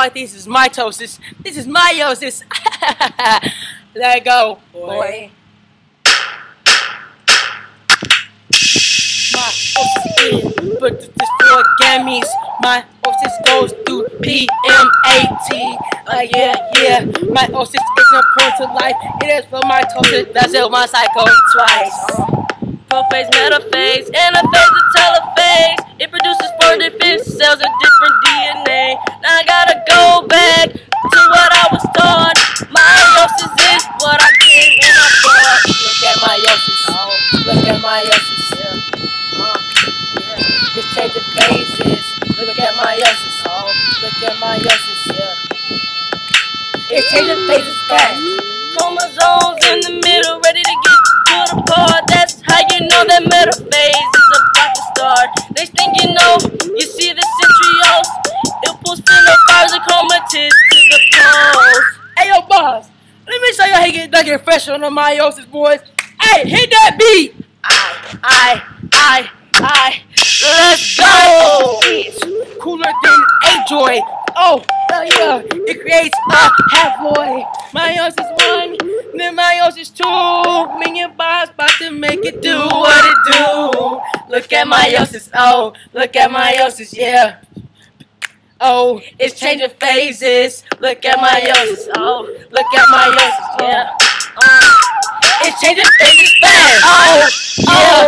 like this is mitosis. This is meiosis. Let go, boy. Boy. Meiosis, but this is for gametes. Meiosis goes through PMAT. Uh, yeah, yeah. Meiosis is important to life. It is for mitosis. That's it, my cycle twice. Prophase, metaphase, anaphase, and telophase. It produces It's changing phases fast. Chromosomes in the middle, ready to get to the part. That's how you know that metaphase is about to start. Next thing you know, you see the centrioles. It pulls phenotypes and chromatins to the poles. Hey, yo, boss. Let me show you how you get get fresh on the meiosis, boys. Hey, hit that beat. I, I, I, I. Let's joy. Oh, yeah. It creates a haploid. Meiosis one, then meiosis two. Million bars about to make it do what it do. Look at meiosis. Oh, look at meiosis. Yeah. Oh, it's changing phases. Look at meiosis. Oh, look at meiosis. Yeah. Uh, it's changing phases fast. Oh, yeah.